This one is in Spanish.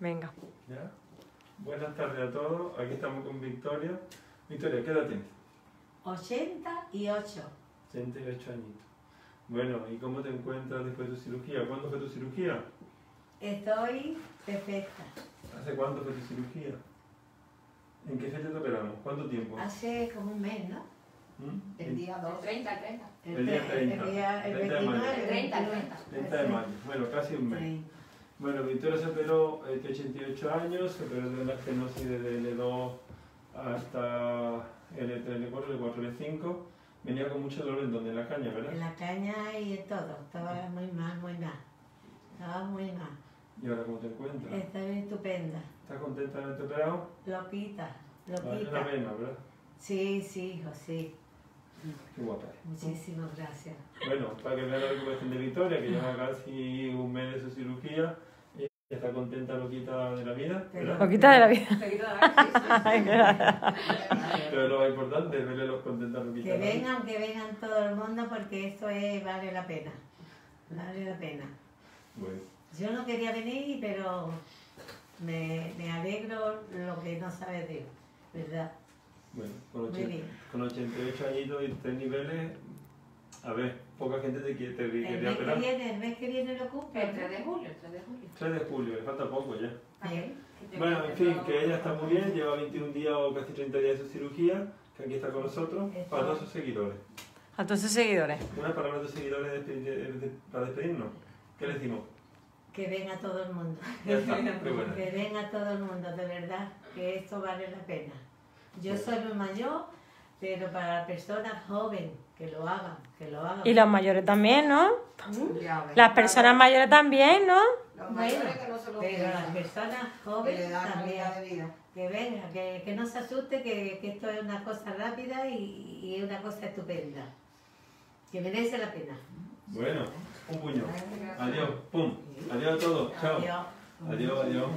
Venga. ¿Ya? Buenas tardes a todos. Aquí estamos con Victoria. Victoria, ¿qué edad tienes? 88. 88 añitos. Bueno, ¿y cómo te encuentras después de tu cirugía? ¿Cuándo fue tu cirugía? Estoy perfecta. ¿Hace cuánto fue tu cirugía? ¿En qué fecha te operamos? ¿Cuánto tiempo? Hace como un mes, ¿no? ¿Mm? El día 2. 30, 30. El día 30, El, día, el 30 de mayo. 29, el 30, 29. 30 de mayo. Bueno, casi un mes. Sí. Bueno, Victoria se operó, eh, tiene 88 años, se operó de una estenosis desde L2 hasta L3, L4, L4, L5. Venía con mucho dolor en donde en la caña, En ¿verdad? la caña y en todo. Estaba muy mal, muy mal. Estaba muy mal. ¿Y ahora cómo te encuentras? Estoy estupenda. ¿Estás contenta de haberte operado? Loquita, Vale la loquita. pena, ¿verdad? Sí, sí, hijo, sí. Qué guapa. Muchísimas gracias. Bueno, para que vean la recuperación de Victoria, que lleva casi un mes de su cirugía, ella está contenta, loquita de la vida, ¿verdad? Loquita de la vida. Pero lo más importante es verle los contentas, loquitas. Que vengan, que vengan todo el mundo porque esto es, vale la pena. Vale la pena. Bueno, Yo no quería venir, pero me, me alegro lo que no sabes Dios, ¿verdad? bueno, con, Muy 80 bien. Con 88 añitos y 3 niveles, a ver, poca gente te, quiere, te El quería mes que viene, el mes que viene lo cumple. El 3 de julio, el 3 de julio. 3 de julio, le falta poco ya. Bien. Bueno, en fin, que ella está muy bien, lleva 21 días o casi 30 días de su cirugía, que aquí está con nosotros, para todos sus seguidores. A todos sus seguidores. Una palabra de tus seguidores de- de- de- para despedirnos. ¿Qué le decimos? Que venga todo el mundo. Ya está. Que venga todo el mundo, de verdad, que esto vale la pena. Yo soy muy mayor, pero para personas jóvenes, que lo hagan, que lo hagan. Y los mayores también, ¿no? ¿Mm? Las personas mayores también, ¿no? Los Bueno, mayores que no se lo pero las personas jóvenes también. calidad de vida. Que venga, que, que no se asuste, que, que esto es una cosa rápida y, y es una cosa estupenda. Que merece la pena. Bueno, un puño. Adiós, pum. Adiós a todos. Chao. Adiós. Adiós, adiós.